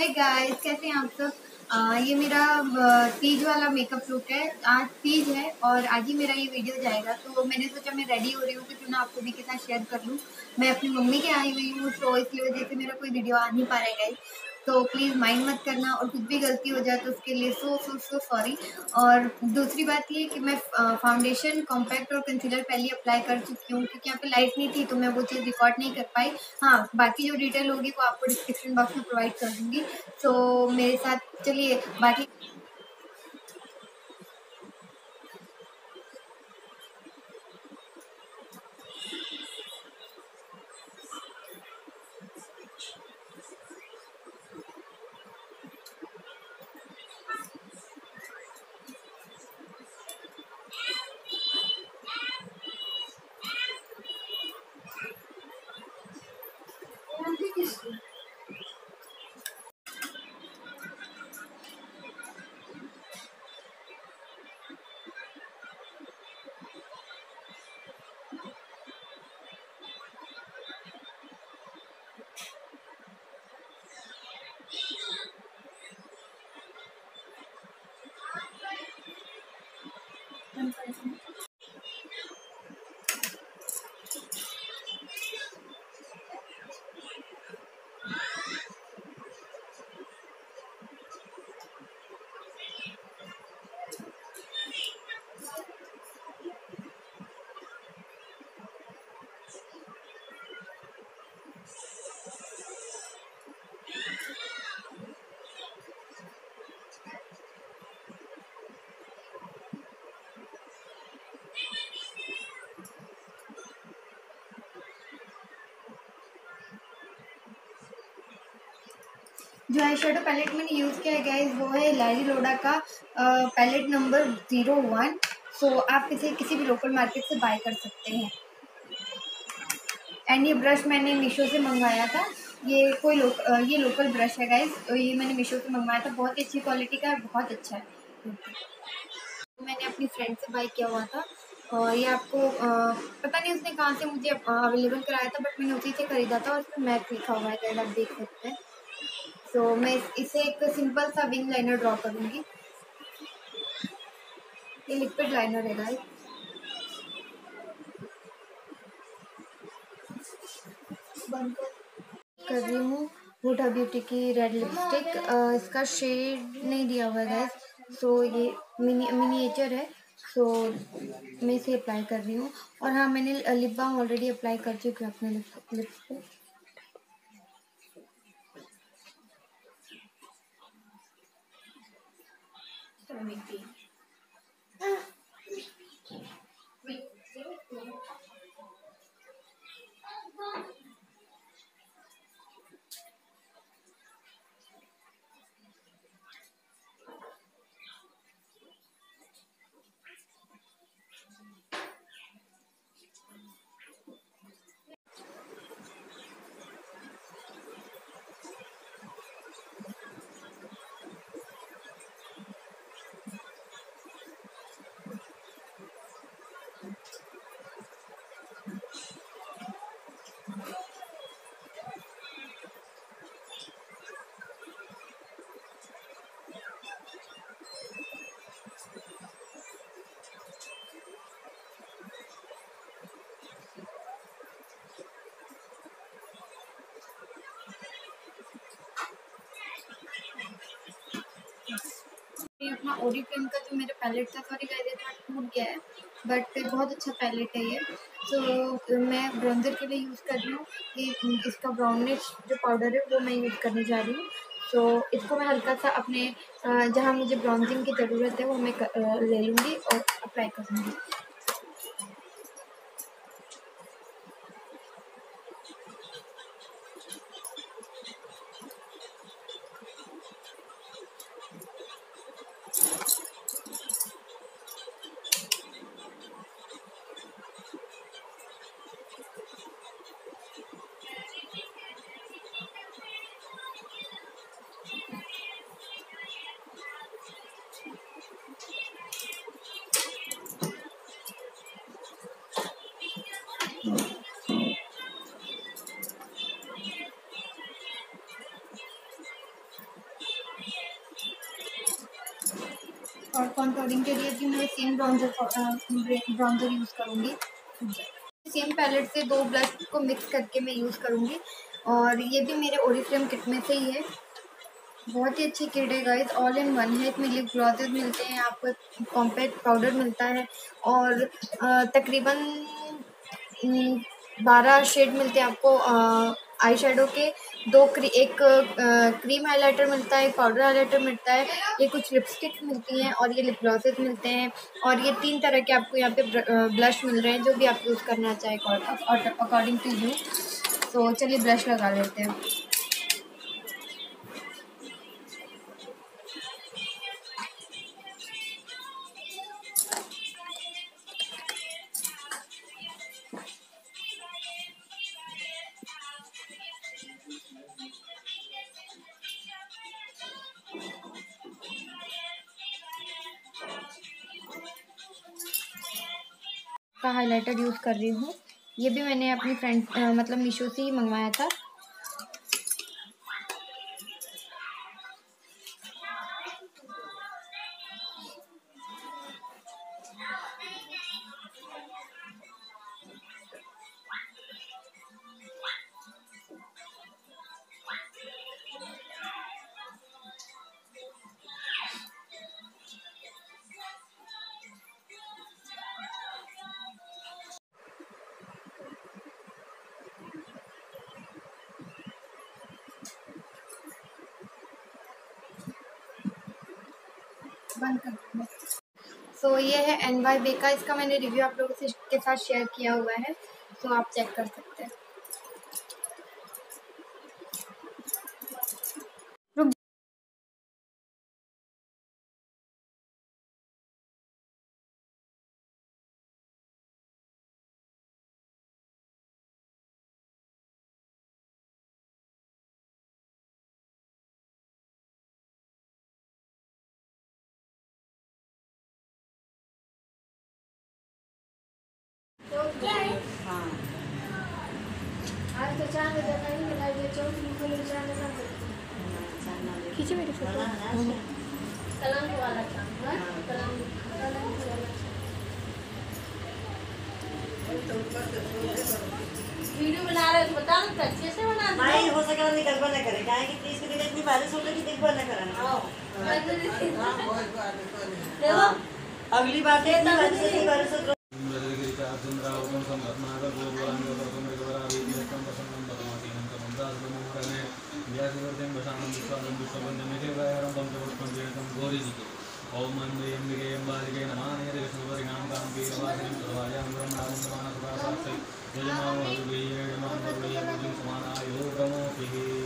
Hey guys कैसे हैं आप सब? ये मेरा तीज वाला मेकअप लुक है। आज तीज है और आज ही मेरा ये वीडियो जाएगा। तो मैंने सोचा मैं रेडी हो रही हूँ कि क्यों ना आपको भी के साथ शेयर कर लूँ। मैं अपनी मम्मी के आई हुई हूँ तो इसकी वजह से मेरा कोई वीडियो आ नहीं पा रहा है तो प्लीज़ माइंड मत करना और कुछ भी गलती हो जाए तो उसके लिए सो सो सो सॉरी और दूसरी बात ये कि मैं फाउंडेशन कॉम्पैक्ट और कंसीलर पहले अप्लाई कर चुकी हूँ क्योंकि यहाँ पे लाइट नहीं थी तो मैं वो चीज़ रिकॉर्ड नहीं कर पाई। हाँ बाकी जो डिटेल होगी वो आपको डिस्क्रिप्शन बॉक्स में प्रोवाइड कर दूँगी। तो मेरे साथ, चलिए, बाकी and pricing. जो आई शेडो पैलेट मैंने यूज़ किया है गाइज़ वो है लैरी लोडा का palette number zero one. So आप इसे किसी भी लोकल मार्केट से बाय कर सकते हैं। एंड ये ब्रश मैंने मीशो से मंगवाया था। ये कोई लोक ये लोकल ब्रश है गाइज़ तो ये मैंने मीशो से मंगवाया था। बहुत ही अच्छी क्वालिटी का है बहुत अच्छा है। मैंने अपनी फ्रेंड से बाई किया हुआ था। और ये आपको आ, पता नहीं उसने कहाँ से मुझे अवेलेबल कराया था बट मैंने उसी से ख़रीदा था और उसमें मैथ लिखा हुआ है आप देख सकते हैं। तो मैं इसे एक सिंपल सा विंग लाइनर ड्रॉ करूँगी। ये लिक्विड लाइनर है गाइस कर रही हूँ। हुडा ब्यूटी की रेड लिपस्टिक इसका शेड नहीं दिया हुआ है गाइस सो ये मिनी मिनिएचर है। सो मैं इसे अप्लाई कर रही हूँ। और हाँ मैंने लिप बाम ऑलरेडी अप्लाई कर चुकी हूँ अपने लिप्स पे transmitir. Ah. अपना ओडी पेन का जो मेरा पैलेट था सॉरी गाइस था, टूट गया है बट बहुत अच्छा पैलेट है ये। तो मैं ब्रॉन्जर के लिए यूज़ कर रही हूँ। कि इसका ब्राउनिश जो पाउडर है, वो मैं यूज़ करने जा रही हूँ। तो इसको मैं हल्का सा अपने जहाँ मुझे ब्राउन्जिंग की ज़रूरत है, वो मैं ले लूँगी और अप्लाई करूँगी। और कॉन्टोरिंग के लिए भी मैं सेम ब्राउज़र ब्राउज़र यूज़ करूँगी। सेम पैलेट से दो ब्लश को मिक्स करके मैं यूज़ करूँगी। और ये भी मेरे ओरिफ्लेम किट में से ही है। बहुत ही अच्छी किट है गाइस ऑल इन वन है। इसमें लिप ग्लॉसेज मिलते हैं, आपको कॉम्पैक्ट पाउडर मिलता है। और तकरीबन बारह शेड मिलते हैं आपको आई शेडो के। दो क्री, एक क्रीम हाइलाइटर मिलता है एक पाउडर हाइलाइटर मिलता है ये कुछ लिपस्टिक्स मिलती हैं और ये लिप ग्लॉसेस मिलते हैं और ये तीन तरह के आपको यहाँ पे ब्लश मिल रहे हैं जो भी आप यूज़ करना चाहें अकॉर्डिंग टू यू तो चलिए ब्रश लगा लेते हैं। का हाइलाइटर यूज़ कर रही हूँ। ये भी मैंने अपनी फ्रेंड मतलब मीशो से ही मंगवाया था। बंद कर सो so, ये है एन वाई बे का इसका मैंने रिव्यू आप लोगों से के साथ शेयर किया हुआ है। तो आप चेक कर सकते हैं। खींचे मेरी फ़ोटो। कलंक वाला चाँद कलंक कलंक वीडियो बना रहे हो बता ना अच्छे से बना नहीं हो सके तो निकल बना करे। काहे कि तीस के दिन इतनी बारिश हो गई कि देख बना करना हाँ। देखो। अगली बात है इतनी बारिश इतनी बारिश समानाम समानाम समानाम योजनाओं हो गई है योजनाओं हो गई है योजन समानायोगमोपि